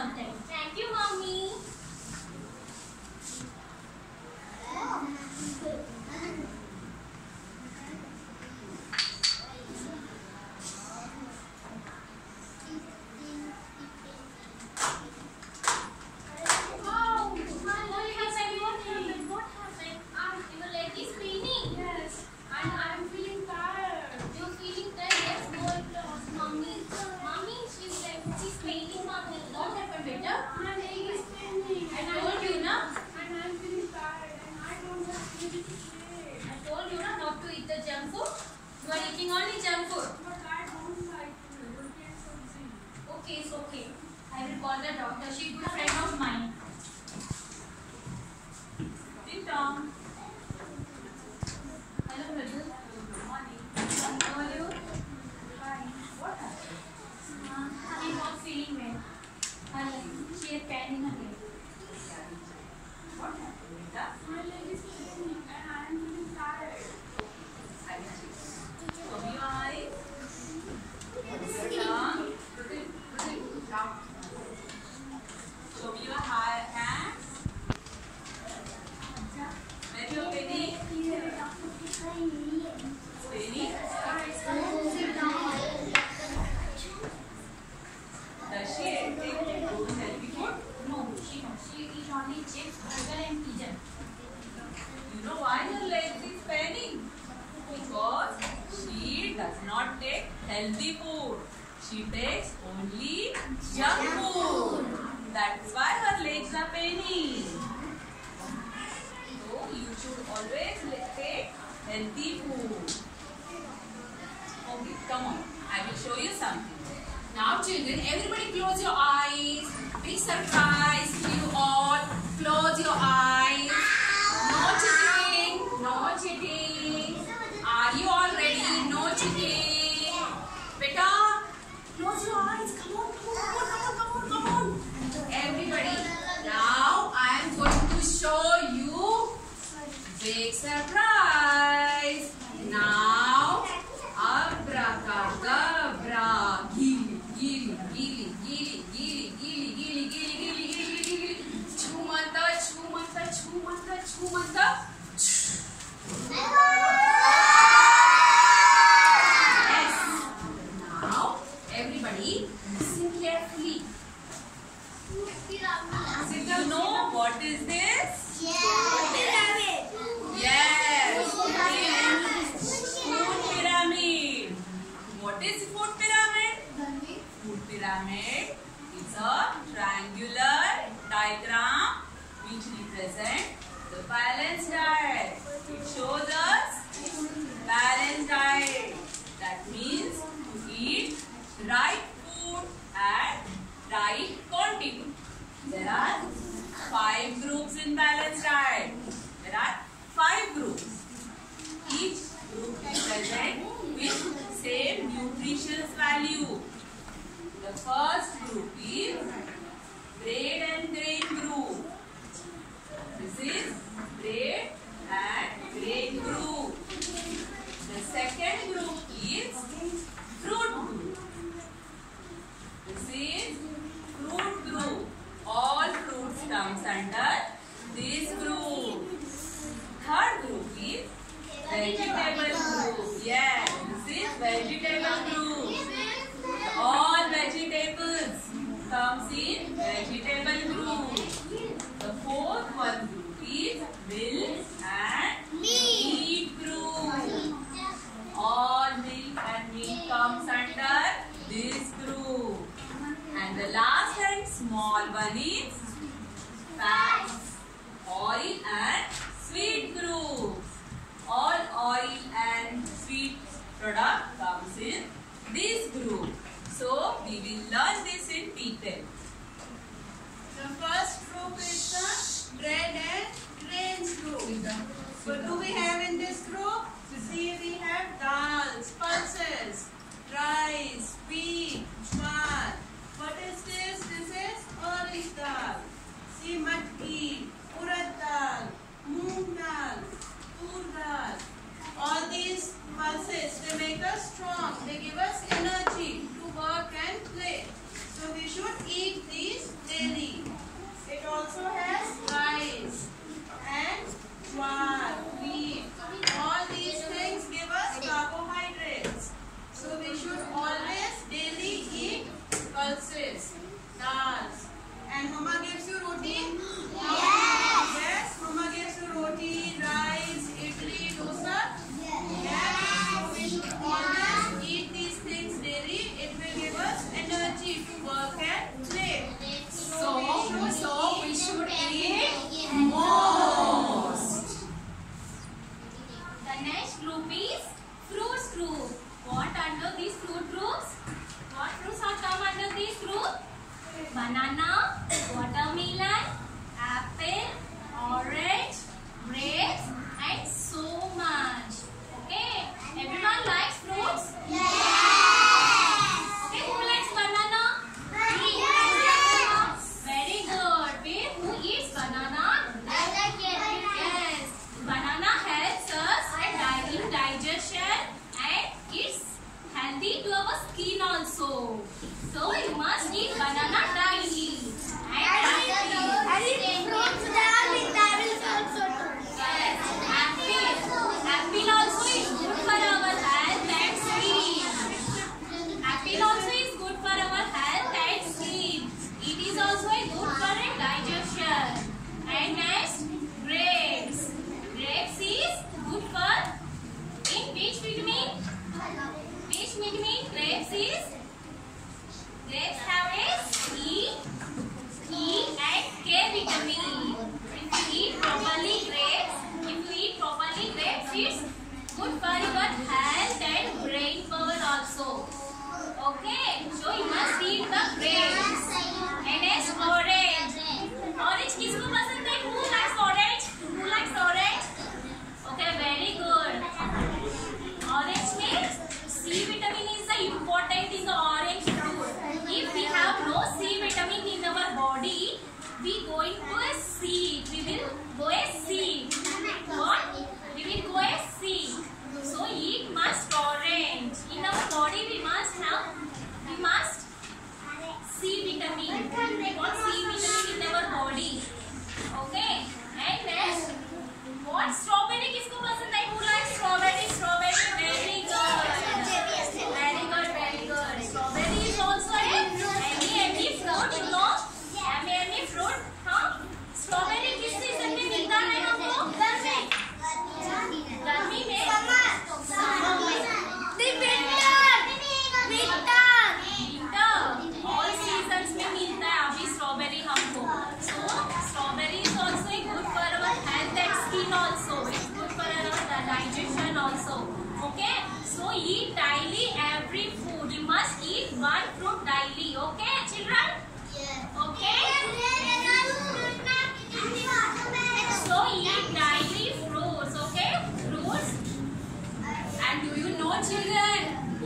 something. take healthy food. She takes only junk food. That's why her legs are paining. So you should always take healthy food. Okay, come on. I will show you something. Now children, everybody close your eyes. Big surprise to you all. Close your eyes. pyramid is a triangular diagram which represents the balanced diet. It shows us balanced diet. That means to eat right food at right quantity. There are five groups in balanced diet. There are five groups. Each group represents fats, oil and sweet groups. All oil and sweet product comes in this group. So we will learn this in detail. The first group is the bread and grains group. What do we have in this group? See, we have dals, pulses, rice, wheat, group is fruits group. What under these fruit groups? What fruits are come under this group? Banana,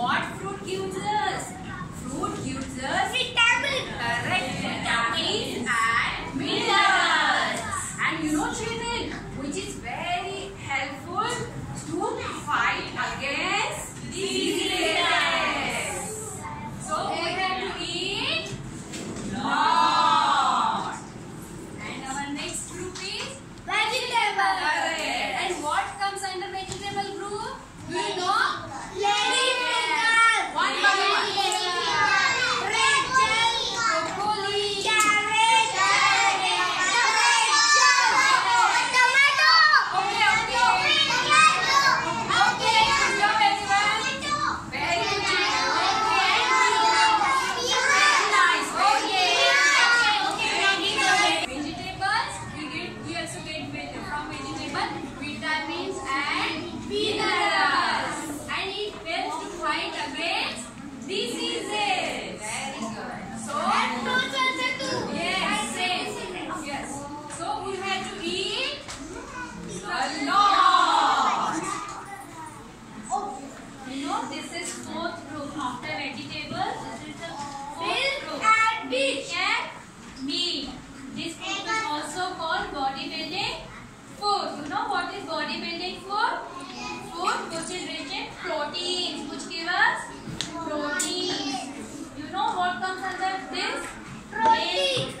What fruit gives us? Fruit gives us comes under this? Protein.